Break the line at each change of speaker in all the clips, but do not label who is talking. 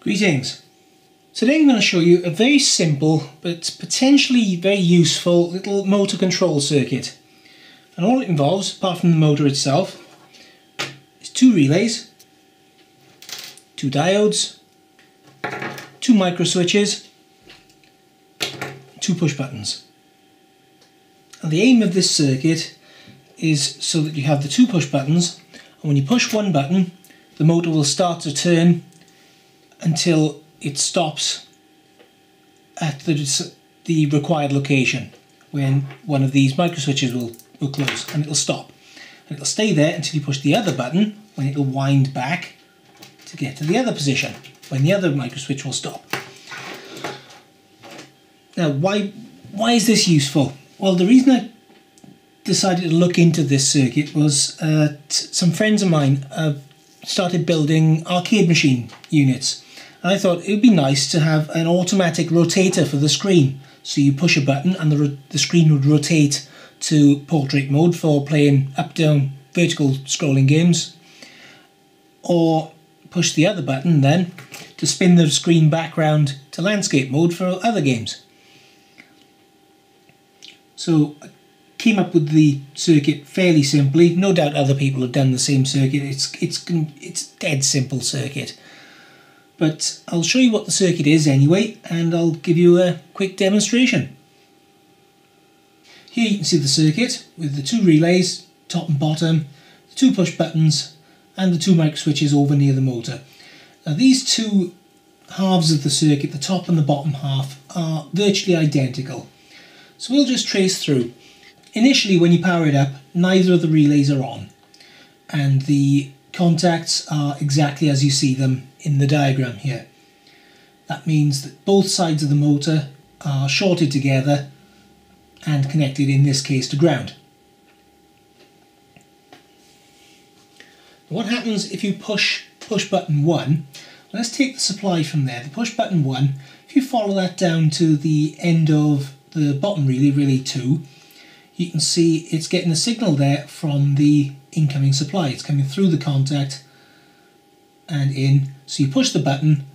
Greetings. Today I'm going to show you a very simple but potentially very useful little motor control circuit. And all it involves, apart from the motor itself, is two relays, two diodes, two micro switches, two push buttons. And the aim of this circuit is so that you have the two push buttons and when you push one button the motor will start to turn until it stops at the, the required location when one of these micro switches will, will close and it'll stop. And it'll stay there until you push the other button when it'll wind back to get to the other position when the other micro switch will stop. Now why, why is this useful? Well the reason I decided to look into this circuit was uh, some friends of mine uh, started building arcade machine units and I thought it would be nice to have an automatic rotator for the screen. So you push a button and the, the screen would rotate to portrait mode for playing up-down vertical scrolling games. Or push the other button then to spin the screen background to landscape mode for other games. So I came up with the circuit fairly simply. No doubt other people have done the same circuit. It's it's it's dead simple circuit. But I'll show you what the circuit is anyway, and I'll give you a quick demonstration. Here you can see the circuit with the two relays, top and bottom, the two push buttons, and the two micro switches over near the motor. Now these two halves of the circuit, the top and the bottom half, are virtually identical. So we'll just trace through. Initially when you power it up, neither of the relays are on, and the contacts are exactly as you see them in the diagram here. That means that both sides of the motor are shorted together and connected in this case to ground. What happens if you push push button 1, let's take the supply from there, the push button 1, if you follow that down to the end of the bottom relay, relay 2, you can see it's getting a signal there from the incoming supply. It's coming through the contact and in. So you push the button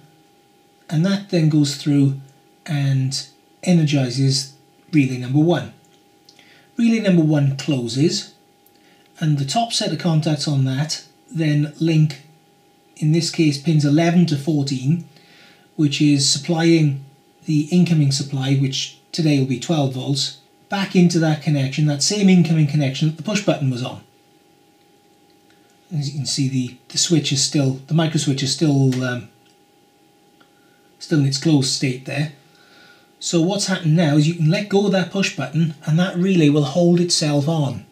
and that then goes through and energizes relay number one. Relay number one closes and the top set of contacts on that then link, in this case pins 11 to 14, which is supplying the incoming supply, which today will be 12 volts, back into that connection, that same incoming connection that the push button was on as you can see the, the switch is still, the micro switch is still um, still in its closed state there. So what's happened now is you can let go of that push button and that relay will hold itself on.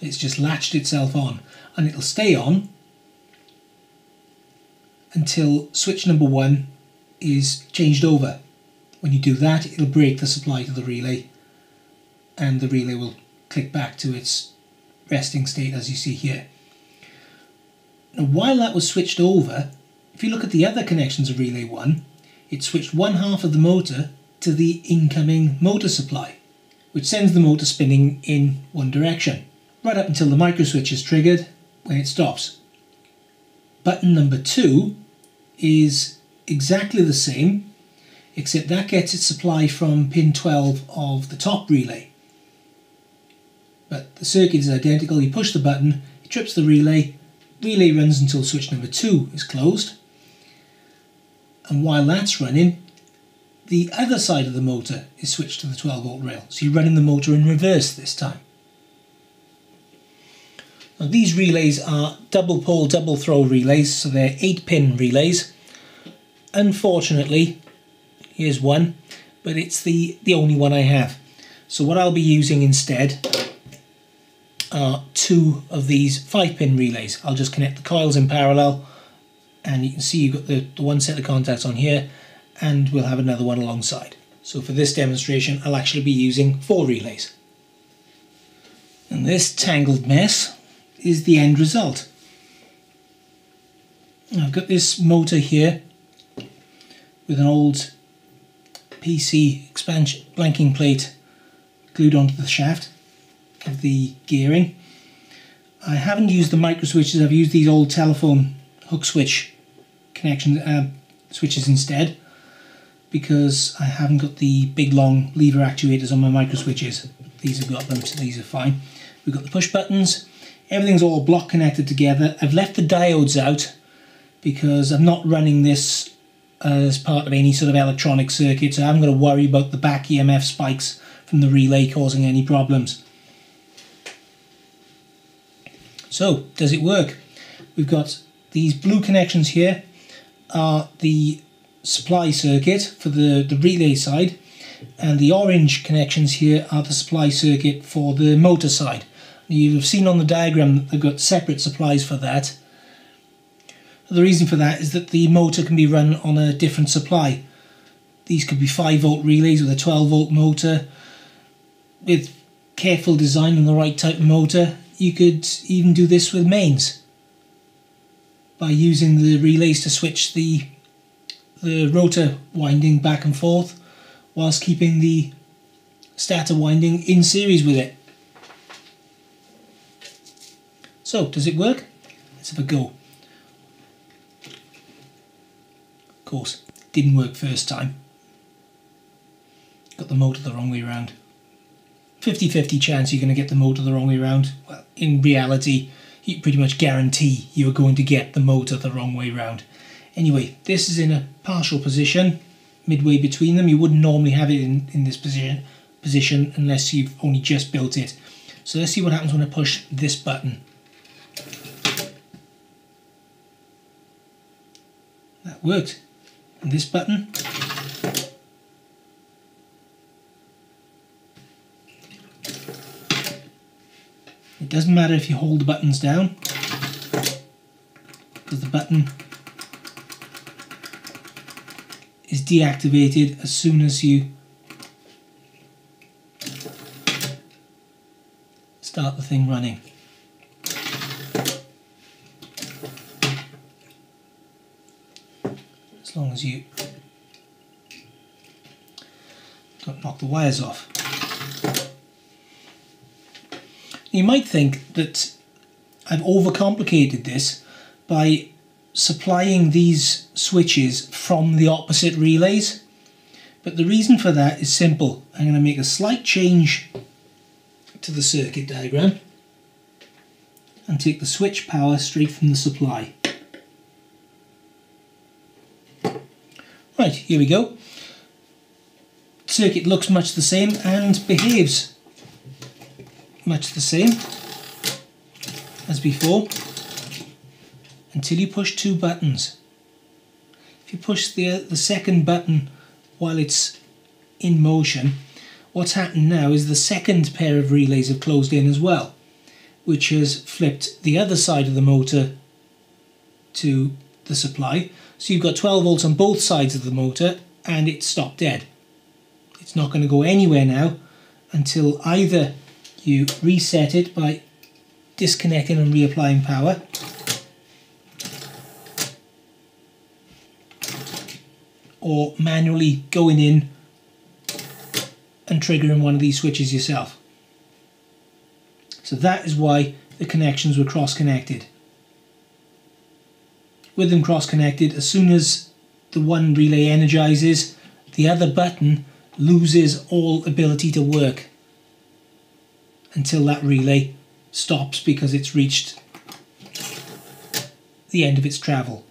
It's just latched itself on and it'll stay on until switch number one is changed over. When you do that it'll break the supply to the relay and the relay will click back to its resting state as you see here. Now while that was switched over, if you look at the other connections of relay 1, it switched one half of the motor to the incoming motor supply, which sends the motor spinning in one direction, right up until the micro switch is triggered when it stops. Button number 2 is exactly the same, except that gets its supply from pin 12 of the top relay but the circuit is identical. You push the button, it trips the relay, relay runs until switch number 2 is closed. And while that's running, the other side of the motor is switched to the 12 volt rail. So you're running the motor in reverse this time. Now these relays are double pole, double throw relays, so they're 8 pin relays. Unfortunately, here's one, but it's the, the only one I have. So what I'll be using instead are two of these 5 pin relays. I'll just connect the coils in parallel and you can see you've got the, the one set of contacts on here and we'll have another one alongside. So for this demonstration I'll actually be using four relays. And this tangled mess is the end result. I've got this motor here with an old PC expansion blanking plate glued onto the shaft of the gearing. I haven't used the micro switches, I've used these old telephone hook switch connection uh, switches instead because I haven't got the big long lever actuators on my micro switches. These have got them, so these are fine. We've got the push buttons. Everything's all block connected together. I've left the diodes out because I'm not running this as part of any sort of electronic circuit, so I haven't got to worry about the back EMF spikes from the relay causing any problems. So, does it work? We've got these blue connections here are the supply circuit for the, the relay side and the orange connections here are the supply circuit for the motor side. You've seen on the diagram that they've got separate supplies for that. The reason for that is that the motor can be run on a different supply. These could be 5 volt relays with a 12 volt motor. With careful design and the right type of motor, you could even do this with mains by using the relays to switch the the rotor winding back and forth whilst keeping the stator winding in series with it. So, does it work? Let's have a go. Of course, didn't work first time. Got the motor the wrong way around. 50-50 chance you're going to get the motor the wrong way around. Well, in reality, you pretty much guarantee you're going to get the motor the wrong way around. Anyway, this is in a partial position, midway between them. You wouldn't normally have it in, in this position, position unless you've only just built it. So let's see what happens when I push this button. That worked. And this button. It doesn't matter if you hold the buttons down because the button is deactivated as soon as you start the thing running. Long as you don't knock the wires off. You might think that I've overcomplicated this by supplying these switches from the opposite relays. But the reason for that is simple. I'm going to make a slight change to the circuit diagram and take the switch power straight from the supply. Right, here we go. Circuit looks much the same and behaves much the same as before until you push two buttons. If you push the, the second button while it's in motion, what's happened now is the second pair of relays have closed in as well, which has flipped the other side of the motor to the supply. So you've got 12 volts on both sides of the motor and it's stopped dead. It's not going to go anywhere now until either you reset it by disconnecting and reapplying power or manually going in and triggering one of these switches yourself. So that is why the connections were cross-connected. With them cross-connected, as soon as the one relay energizes, the other button loses all ability to work until that relay stops because it's reached the end of its travel.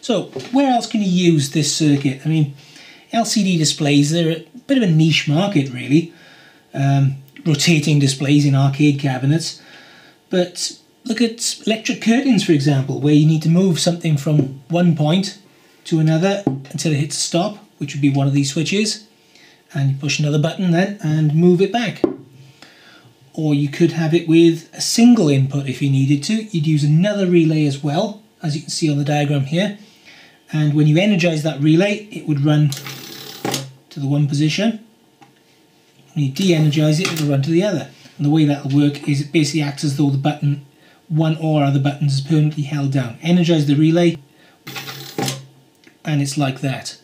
So where else can you use this circuit? I mean, LCD displays, they're a bit of a niche market really. Um, rotating displays in arcade cabinets. But look at electric curtains, for example, where you need to move something from one point to another until it hits stop, which would be one of these switches. And you push another button then and move it back. Or you could have it with a single input if you needed to. You'd use another relay as well, as you can see on the diagram here and when you energize that relay it would run to the one position when you de-energize it it will run to the other and the way that will work is it basically acts as though the button one or other buttons is permanently held down energize the relay and it's like that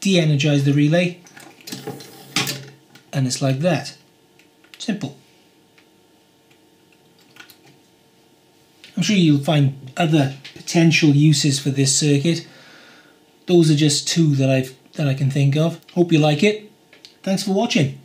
de-energize the relay and it's like that simple I'm sure you'll find other potential uses for this circuit. Those are just two that I've that I can think of. Hope you like it. Thanks for watching.